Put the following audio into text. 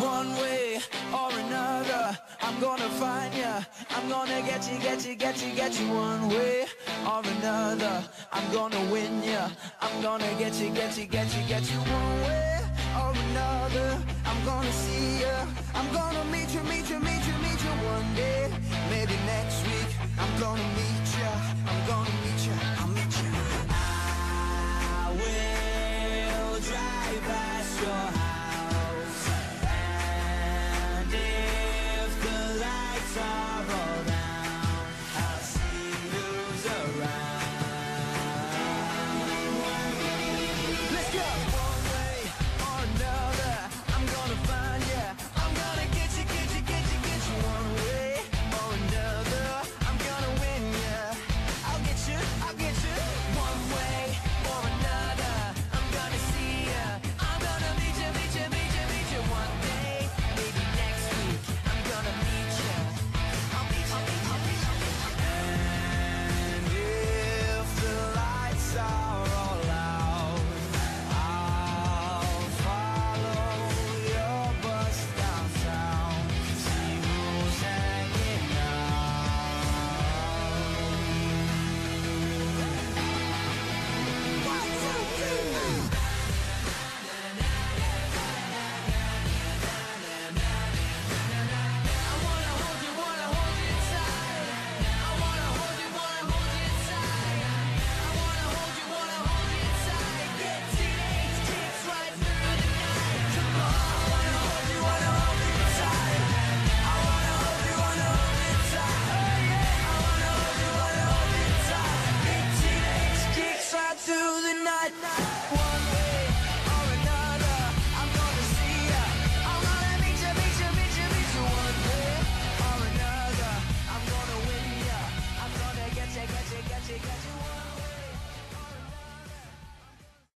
One way or another, I'm gonna find ya. I'm gonna get you, get you, get you, get you. One way or another, I'm gonna win ya. I'm gonna get you, get you, get you, get you. One way or another, I'm gonna see ya. I'm gonna meet you, meet you, meet you, meet you one day. Maybe next week, I'm gonna night.